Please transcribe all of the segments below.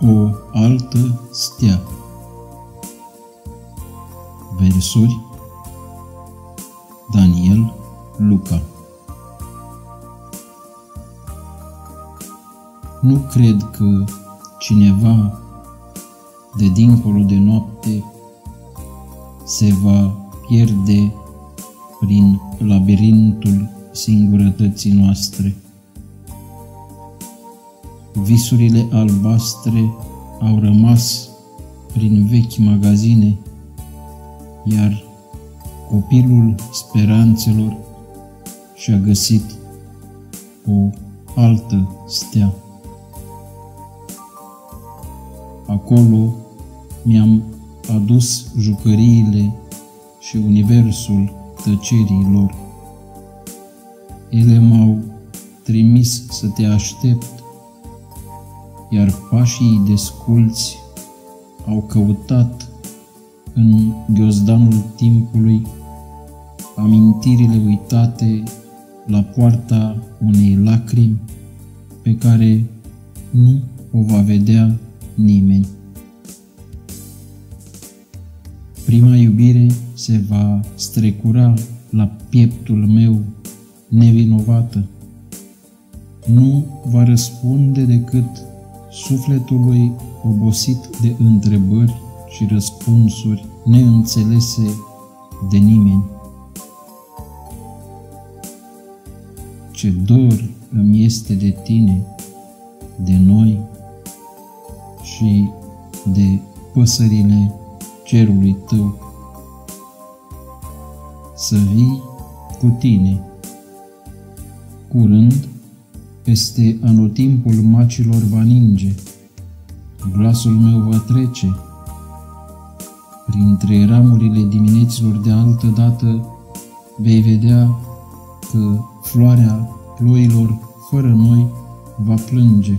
O altă stea. Versuri. Daniel Luca. Nu cred că cineva de dincolo de noapte se va pierde prin labirintul singurătății noastre. Visurile albastre au rămas prin vechi magazine, iar copilul speranțelor și-a găsit o altă stea. Acolo mi-am adus jucăriile și universul tăcerii lor. Ele m-au trimis să te aștept, iar pașii desculți au căutat în ghiozdanul timpului amintirile uitate la poarta unei lacrimi pe care nu o va vedea nimeni. Prima iubire se va strecura la pieptul meu nevinovată. Nu va răspunde decât sufletului obosit de întrebări și răspunsuri neînțelese de nimeni. Ce dor îmi este de tine, de noi și de păsările cerului tău. Să vii cu tine. Curând, peste anotimpul macilor va ninge, glasul meu va trece. Printre ramurile dimineților de altă dată vei vedea că floarea ploilor fără noi va plânge.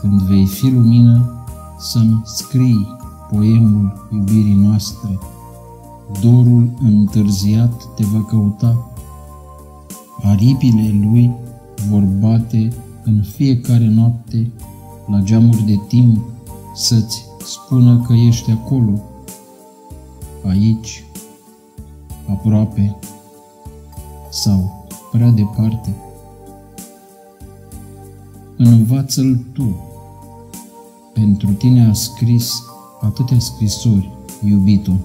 Când vei fi lumină, să-mi scrii poemul iubirii noastre. Dorul întârziat te va căuta. Aripile lui vor bate în fiecare noapte la geamuri de timp să-ți spună că ești acolo, aici, aproape sau prea departe. Învață-l tu pentru tine a scris atâtea scrisori, iubitul.